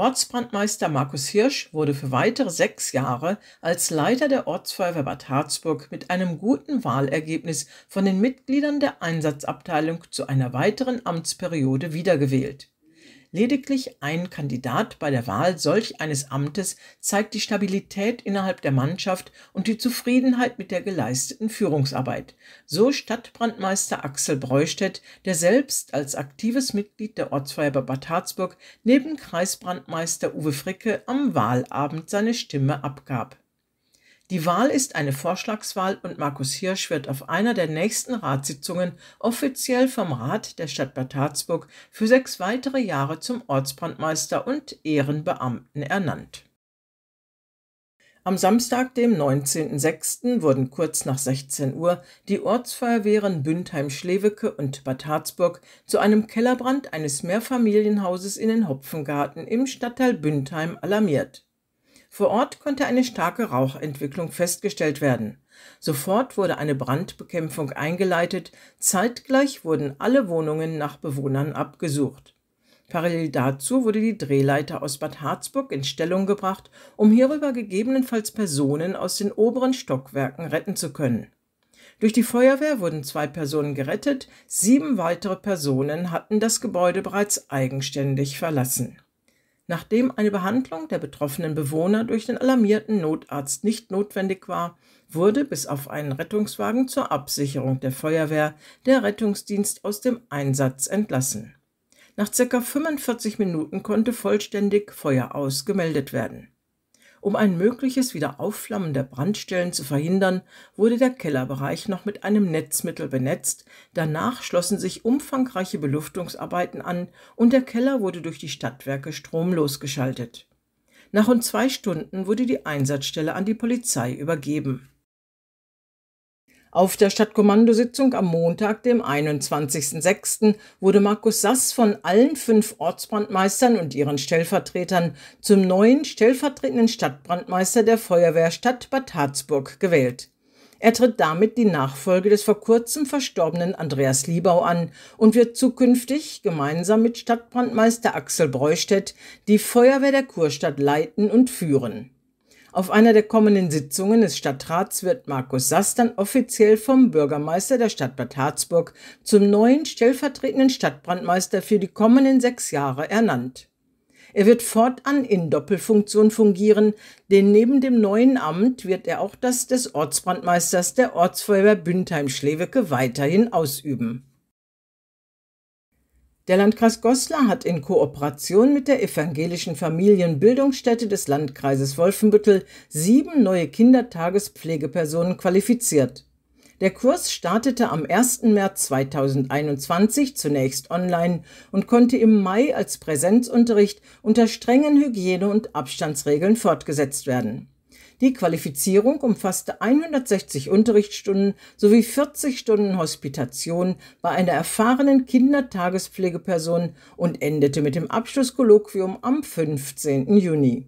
Ortsbrandmeister Markus Hirsch wurde für weitere sechs Jahre als Leiter der Ortsfeuerwehr Bad Harzburg mit einem guten Wahlergebnis von den Mitgliedern der Einsatzabteilung zu einer weiteren Amtsperiode wiedergewählt. Lediglich ein Kandidat bei der Wahl solch eines Amtes zeigt die Stabilität innerhalb der Mannschaft und die Zufriedenheit mit der geleisteten Führungsarbeit. So Stadtbrandmeister Axel Breustedt, der selbst als aktives Mitglied der Ortsfeuerwehr Bad Harzburg neben Kreisbrandmeister Uwe Fricke am Wahlabend seine Stimme abgab. Die Wahl ist eine Vorschlagswahl und Markus Hirsch wird auf einer der nächsten Ratssitzungen offiziell vom Rat der Stadt Bad Harzburg für sechs weitere Jahre zum Ortsbrandmeister und Ehrenbeamten ernannt. Am Samstag, dem 19.06., wurden kurz nach 16 Uhr die Ortsfeuerwehren Bündheim-Schleweke und Bad Harzburg zu einem Kellerbrand eines Mehrfamilienhauses in den Hopfengarten im Stadtteil Bündheim alarmiert. Vor Ort konnte eine starke Rauchentwicklung festgestellt werden. Sofort wurde eine Brandbekämpfung eingeleitet, zeitgleich wurden alle Wohnungen nach Bewohnern abgesucht. Parallel dazu wurde die Drehleiter aus Bad Harzburg in Stellung gebracht, um hierüber gegebenenfalls Personen aus den oberen Stockwerken retten zu können. Durch die Feuerwehr wurden zwei Personen gerettet, sieben weitere Personen hatten das Gebäude bereits eigenständig verlassen. Nachdem eine Behandlung der betroffenen Bewohner durch den alarmierten Notarzt nicht notwendig war, wurde bis auf einen Rettungswagen zur Absicherung der Feuerwehr der Rettungsdienst aus dem Einsatz entlassen. Nach circa 45 Minuten konnte vollständig Feuer ausgemeldet werden. Um ein mögliches Wiederaufflammen der Brandstellen zu verhindern, wurde der Kellerbereich noch mit einem Netzmittel benetzt, danach schlossen sich umfangreiche Belüftungsarbeiten an und der Keller wurde durch die Stadtwerke stromlos geschaltet. Nach rund zwei Stunden wurde die Einsatzstelle an die Polizei übergeben auf der Stadtkommandositzung am Montag, dem 21.06., wurde Markus Sass von allen fünf Ortsbrandmeistern und ihren Stellvertretern zum neuen stellvertretenden Stadtbrandmeister der Feuerwehr Stadt Bad Harzburg gewählt. Er tritt damit die Nachfolge des vor kurzem verstorbenen Andreas Liebau an und wird zukünftig gemeinsam mit Stadtbrandmeister Axel Breustedt die Feuerwehr der Kurstadt leiten und führen. Auf einer der kommenden Sitzungen des Stadtrats wird Markus Sass dann offiziell vom Bürgermeister der Stadt Bad Harzburg zum neuen stellvertretenden Stadtbrandmeister für die kommenden sechs Jahre ernannt. Er wird fortan in Doppelfunktion fungieren, denn neben dem neuen Amt wird er auch das des Ortsbrandmeisters der Ortsfeuerwehr Bündheim-Schleweke weiterhin ausüben. Der Landkreis Goslar hat in Kooperation mit der evangelischen Familienbildungsstätte des Landkreises Wolfenbüttel sieben neue Kindertagespflegepersonen qualifiziert. Der Kurs startete am 1. März 2021 zunächst online und konnte im Mai als Präsenzunterricht unter strengen Hygiene- und Abstandsregeln fortgesetzt werden. Die Qualifizierung umfasste 160 Unterrichtsstunden sowie 40 Stunden Hospitation bei einer erfahrenen Kindertagespflegeperson und endete mit dem Abschlusskolloquium am 15. Juni.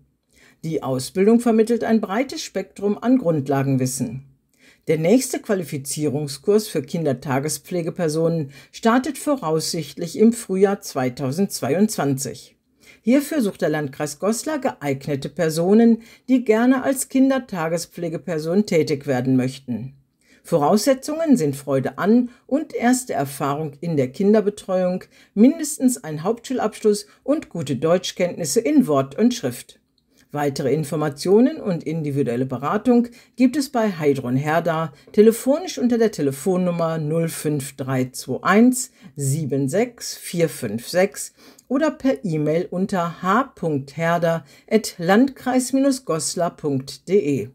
Die Ausbildung vermittelt ein breites Spektrum an Grundlagenwissen. Der nächste Qualifizierungskurs für Kindertagespflegepersonen startet voraussichtlich im Frühjahr 2022. Hierfür sucht der Landkreis Goslar geeignete Personen, die gerne als Kindertagespflegeperson tätig werden möchten. Voraussetzungen sind Freude an und erste Erfahrung in der Kinderbetreuung, mindestens ein Hauptschulabschluss und gute Deutschkenntnisse in Wort und Schrift. Weitere Informationen und individuelle Beratung gibt es bei Heidron Herda telefonisch unter der Telefonnummer 05321 76456 oder per E-Mail unter h.herder.landkreis-goslar.de.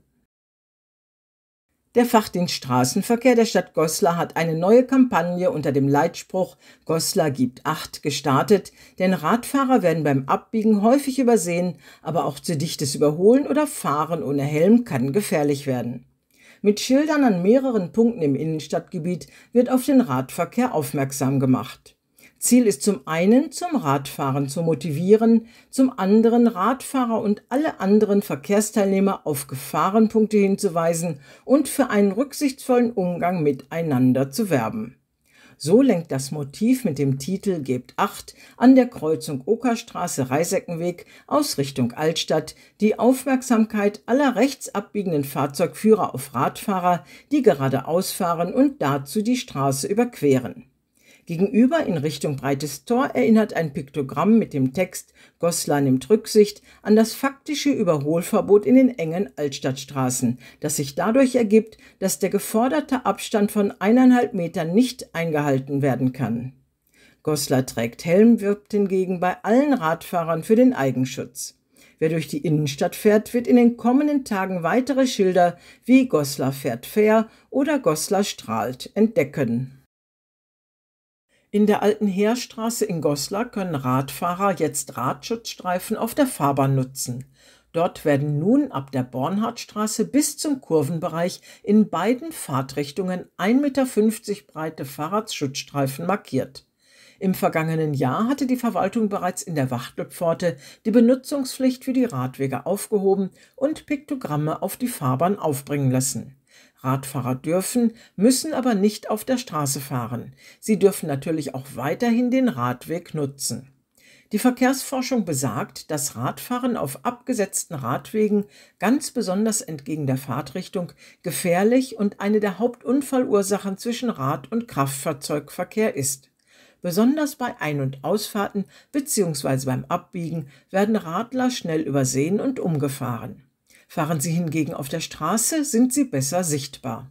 Der Fachdienst Straßenverkehr der Stadt Goslar hat eine neue Kampagne unter dem Leitspruch Goslar gibt acht gestartet, denn Radfahrer werden beim Abbiegen häufig übersehen, aber auch zu dichtes Überholen oder Fahren ohne Helm kann gefährlich werden. Mit Schildern an mehreren Punkten im Innenstadtgebiet wird auf den Radverkehr aufmerksam gemacht. Ziel ist zum einen, zum Radfahren zu motivieren, zum anderen Radfahrer und alle anderen Verkehrsteilnehmer auf Gefahrenpunkte hinzuweisen und für einen rücksichtsvollen Umgang miteinander zu werben. So lenkt das Motiv mit dem Titel Gebt acht an der Kreuzung Okerstraße Reiseckenweg aus Richtung Altstadt die Aufmerksamkeit aller rechts abbiegenden Fahrzeugführer auf Radfahrer, die geradeaus fahren und dazu die Straße überqueren. Gegenüber in Richtung Breites Tor erinnert ein Piktogramm mit dem Text Goslar nimmt Rücksicht an das faktische Überholverbot in den engen Altstadtstraßen, das sich dadurch ergibt, dass der geforderte Abstand von eineinhalb Metern nicht eingehalten werden kann. Goslar trägt Helm, wirbt hingegen bei allen Radfahrern für den Eigenschutz. Wer durch die Innenstadt fährt, wird in den kommenden Tagen weitere Schilder wie Goslar fährt fair oder Goslar strahlt entdecken. In der alten Heerstraße in Goslar können Radfahrer jetzt Radschutzstreifen auf der Fahrbahn nutzen. Dort werden nun ab der Bornhardtstraße bis zum Kurvenbereich in beiden Fahrtrichtungen 1,50 Meter breite Fahrradschutzstreifen markiert. Im vergangenen Jahr hatte die Verwaltung bereits in der Wachtelpforte die Benutzungspflicht für die Radwege aufgehoben und Piktogramme auf die Fahrbahn aufbringen lassen. Radfahrer dürfen, müssen aber nicht auf der Straße fahren. Sie dürfen natürlich auch weiterhin den Radweg nutzen. Die Verkehrsforschung besagt, dass Radfahren auf abgesetzten Radwegen, ganz besonders entgegen der Fahrtrichtung, gefährlich und eine der Hauptunfallursachen zwischen Rad- und Kraftfahrzeugverkehr ist. Besonders bei Ein- und Ausfahrten bzw. beim Abbiegen werden Radler schnell übersehen und umgefahren. Fahren sie hingegen auf der Straße, sind sie besser sichtbar.